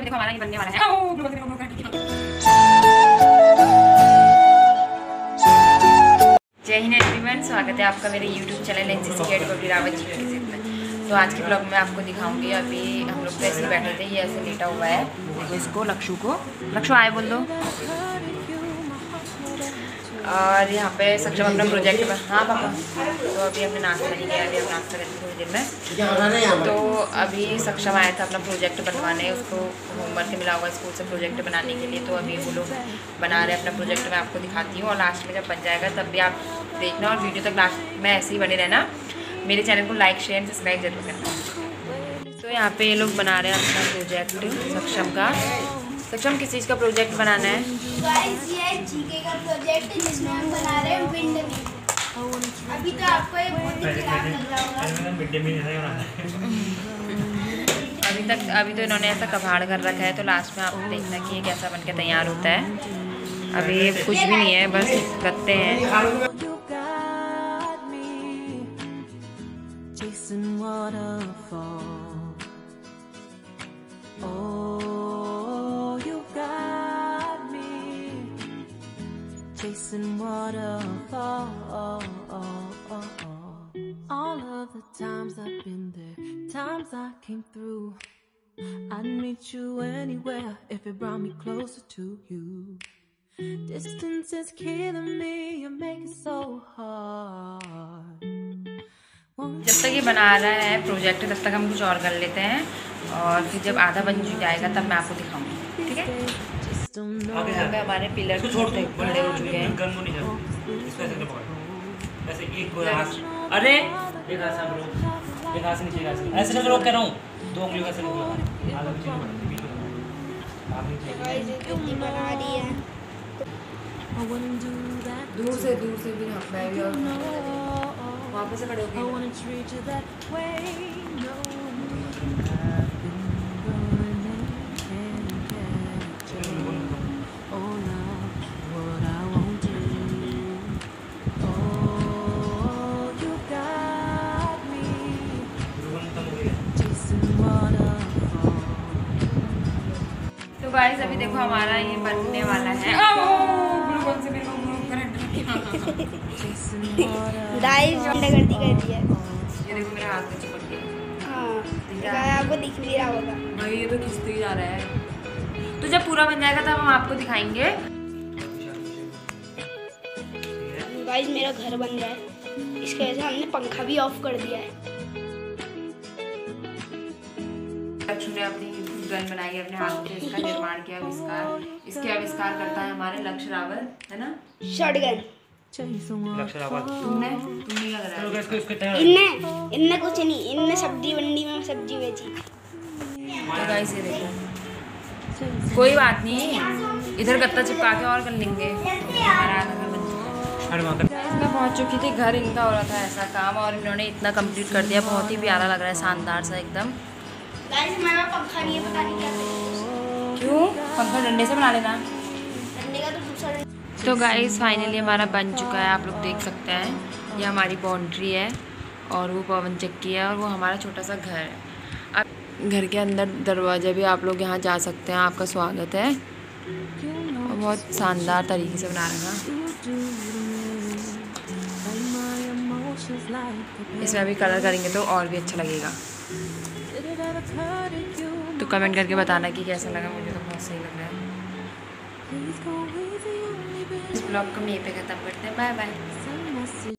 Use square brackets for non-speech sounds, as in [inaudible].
Guys देखो हमारा ये बनने वाला है। जय हिंद एवरीवन स्वागत है आपका मेरे YouTube channel N C C gate Babli Rawat ji के में। तो आज के ब्लॉग में आपको दिखाऊँगी अभी हम लोग तो ऐसे बैठे थे ये ऐसे लेटा हुआ है। देखो इसको लक्षु को। लक्षु आए बोल दो। और यहाँ पे सक्षम अपना प्रोजेक्ट पर हाँ पापा। तो अभी हमने नाश्ता नहीं किया अभी हम नाश्ता करेंगे थोड़ी देर में। तो अभी सक्षम आया था अपना प्रोजेक्ट बनवाने उसको होमवर्क मिला हुआ स्कूल से प्रोजेक्ट बनाने के लिए। तो अभी वो लोग बना रहे हैं अपना प्रोजेक्ट मैं आपको दिखाती हूँ। और लास्ट में जब बन जाएगा तब भी आप देखना और वीडियो तक लास्ट में ऐसे ही बने रहना। मेरे चैनल को लाइक शेयर सब्सक्राइब ज़रूर करना। तो यहाँ पे ये लोग बना रहे हैं अपना प्रोजेक्ट सक्षम का। सक्षम किस चीज़ का प्रोजेक्ट बनाना है। गाइस ये जीके का प्रोजेक्ट है जिसमें हम बना रहे हैं विंड मिल अभी तो आपको ये बहुत ही खराब लग रहा होगा। मिड डे मील अभी तक अभी तो इन्होंने ऐसा कबाड़ कर रखा है तो लास्ट में आप देखना कि ये कैसा बन के तैयार होता है। अभी ये कुछ भी नहीं है बस गत्ते हैं। Chasing waterfall. Oh, chasing waterfall. All of the times I've been there, times I came through. I'd meet you anywhere if it brought me closer to you. Distance is killing me, you make it so hard. जब तक ये बना रहा है project तब तक हम कुछ और कर लेते हैं और फिर जब आधा बन जाएगा तब मैं आपको दिखाऊँगी ठीक है पे हमारे पिलर दो खड़े हो चुके हैं। गन को नहीं जाती। इसको ऐसे पकड़। ऐसे एक को हाथ अरे! एक हाथ से आप एक हाथ से नीचे हाथ से ऐसे रोक कर रहा हूँ। दो उंगलियों का ऐसे रोक आगे पीछे गाइस कितनी बना रही है. दूर से दूर से भी हाँ और से खड़े हो गए तो गाइस अभी देखो हमारा ये बनने वाला है। [laughs] Waterfall. गाइस कर दी है। ये देखो मेरे हाथ में चिपक गया। हाँ आपको दिख भी रहा होगा। भाई ये तो खिंचते ही जा रहा है। तो जब पूरा बन जाएगा तब हम आपको दिखाएँगे। गाइस मेरा घर बन रहा है। इसकी वजह से हमने पंखा भी ऑफ़ कर दिया है। गन बनाई है अपने हाथ से इसका निर्माण किया आविष्कार। इसके आविष्कार करता है हमारे लक्ष्य रावत है ना? शॉटगन। आवाज़ तुमने? तुमने क्या करा है? इनने इनने कुछ नहीं इनने सब्ज़ी मंडी में सब्ज़ी बेची। तो गाइस ये देखो। कोई बात नहीं इधर गत्ता चिपका के और कर लेंगे। हमारा है मैं पहुँच चुकी थी घर इनका हो रहा था ऐसा काम और इन्होंने इतना कंप्लीट कर दिया। बहुत ही प्यारा लग रहा है शानदार सा एकदम। गाइस हमारा पंखा नहीं क्यों? पंखा डंडे से बना लेना। तो गाइस फाइनली हमारा बन चुका है, आप लोग देख सकते हैं। ये हमारी बाउंड्री है और वो पवन चक्की है और वो हमारा छोटा सा घर है। अब घर के अंदर दरवाज़ा भी आप लोग यहाँ जा सकते हैं, आपका स्वागत है। और बहुत शानदार तरीके से बना रखा इसमें अभी कलर करेंगे तो और भी अच्छा लगेगा। कमेंट करके बताना कि कैसा लगा मुझे तो बहुत सही लग रहा है। इस ब्लॉग को हम यहीं पे ख़त्म करते हैं। Bye bye.